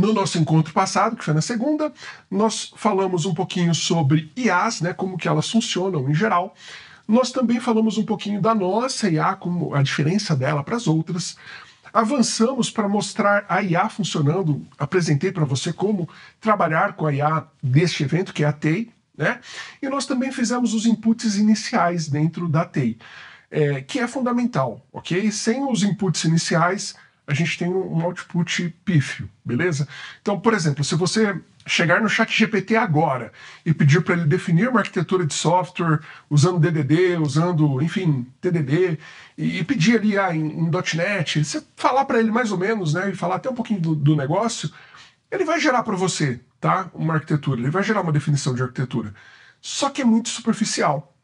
No nosso encontro passado, que foi na segunda, nós falamos um pouquinho sobre IAs, né, como que elas funcionam em geral. Nós também falamos um pouquinho da nossa IA, como a diferença dela para as outras. Avançamos para mostrar a IA funcionando. Apresentei para você como trabalhar com a IA deste evento, que é a TEI, né? E nós também fizemos os inputs iniciais dentro da TEI, é, que é fundamental, ok? Sem os inputs iniciais, a gente tem um output pífio, beleza? Então, por exemplo, se você chegar no chat GPT agora e pedir para ele definir uma arquitetura de software usando DDD, usando, enfim, TDD, e, pedir ali ah, em, em, .NET, você falar para ele mais ou menos, né, e falar até um pouquinho do, do negócio, ele vai gerar para você, tá, uma arquitetura, ele vai gerar uma definição de arquitetura. Só que é muito superficial.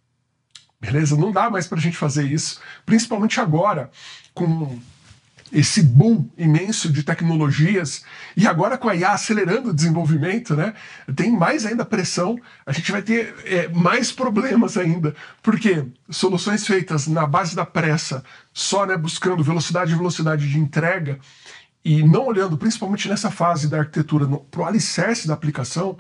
Beleza? Não dá mais para a gente fazer isso, principalmente agora, com esse boom imenso de tecnologias e agora com a IA acelerando o desenvolvimento, né, tem mais ainda pressão, a gente vai ter é, mais problemas ainda, porque soluções feitas na base da pressa, só né, buscando velocidade e velocidade de entrega e não olhando principalmente nessa fase da arquitetura para o alicerce da aplicação,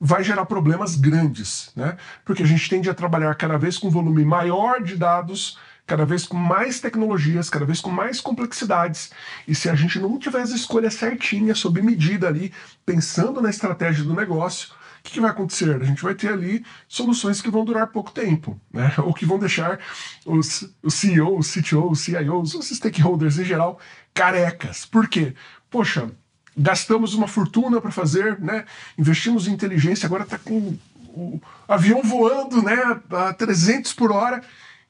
vai gerar problemas grandes, né? Porque a gente tende a trabalhar cada vez com um volume maior de dados cada vez com mais tecnologias, cada vez com mais complexidades. E se a gente não tiver as escolhas certinhas, sob medida ali, pensando na estratégia do negócio, o que, que, vai acontecer? A gente vai ter ali soluções que vão durar pouco tempo, né? ou que vão deixar os, os CEOs, os CTOs, os CIOs, os stakeholders em geral, carecas. Por quê? Poxa, gastamos uma fortuna para fazer, né? investimos em inteligência, agora está com o avião voando né, a 300 por hora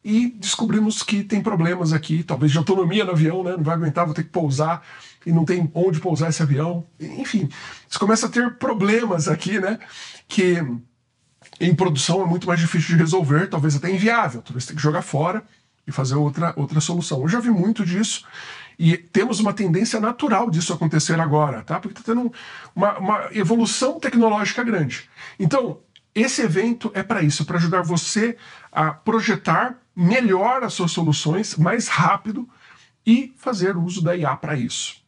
e descobrimos que tem problemas aqui, talvez de autonomia no avião, né? Não vai aguentar, vou ter que pousar e não tem onde pousar esse avião. Enfim, você começa a ter problemas aqui, né? Que em produção é muito mais difícil de resolver, talvez até inviável, talvez tenha que jogar fora e fazer outra, outra solução. Eu já vi muito disso e temos uma tendência natural disso acontecer agora, tá? Porque está tendo uma, uma evolução tecnológica grande. Então, esse evento é para isso, para ajudar você a projetar melhor as suas soluções mais rápido e fazer uso da IA para isso.